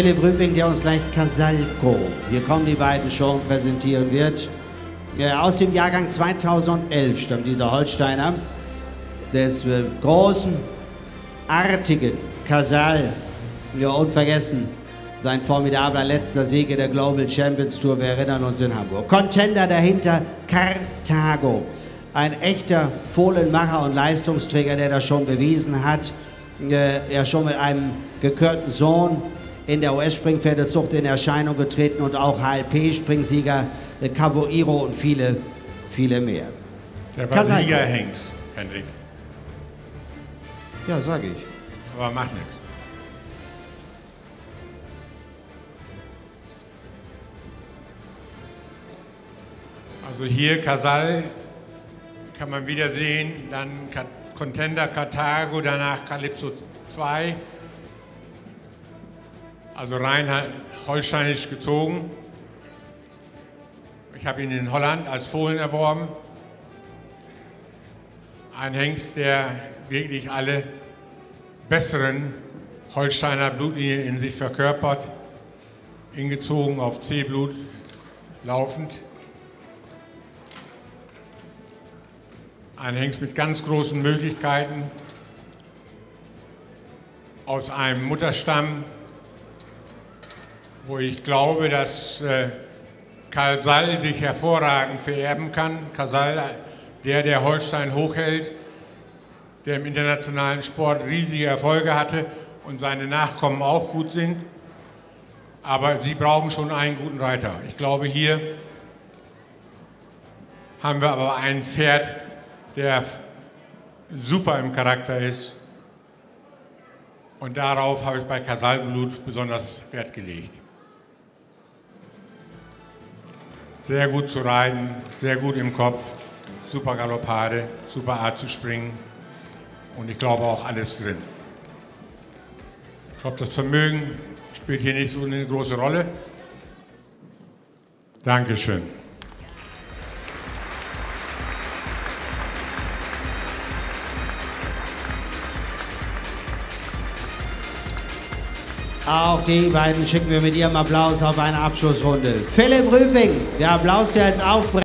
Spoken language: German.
Philipp Rübing, der uns gleich Casalco, hier kommen die beiden Show präsentieren wird. Aus dem Jahrgang 2011 stammt dieser Holsteiner des äh, großen, artigen Casal. Ja, unvergessen, sein formidabler letzter Sieg in der Global Champions Tour, wir erinnern uns in Hamburg. Contender dahinter, Carthago. Ein echter Fohlenmacher und Leistungsträger, der das schon bewiesen hat. Äh, er schon mit einem gekörten Sohn in der US-Springpferdezucht in Erscheinung getreten und auch HLP-Springsieger äh, Cavoiro und viele, viele mehr. Der war. Siegerhengst, Hendrik. Ja, sage ich. Aber macht nichts. Also hier Casal kann man wieder sehen, dann Contender Carthago, danach Calypso 2. Also rein holsteinisch gezogen. Ich habe ihn in Holland als Fohlen erworben. Ein Hengst, der wirklich alle besseren Holsteiner Blutlinien in sich verkörpert. Ingezogen auf C-Blut, laufend. Ein Hengst mit ganz großen Möglichkeiten aus einem Mutterstamm, wo ich glaube, dass äh, Karl Sall sich hervorragend vererben kann. Karl Sall, der der Holstein hochhält, der im internationalen Sport riesige Erfolge hatte und seine Nachkommen auch gut sind. Aber sie brauchen schon einen guten Reiter. Ich glaube, hier haben wir aber ein Pferd, der super im Charakter ist. Und darauf habe ich bei Kasalblut besonders Wert gelegt. Sehr gut zu reiten, sehr gut im Kopf, super Galoppade, super Art zu springen und ich glaube auch alles drin. Ich glaube, das Vermögen spielt hier nicht so eine große Rolle. Dankeschön. Auch die beiden schicken wir mit ihrem Applaus auf eine Abschlussrunde. Philipp Rübing, der Applaus, der jetzt aufbringt.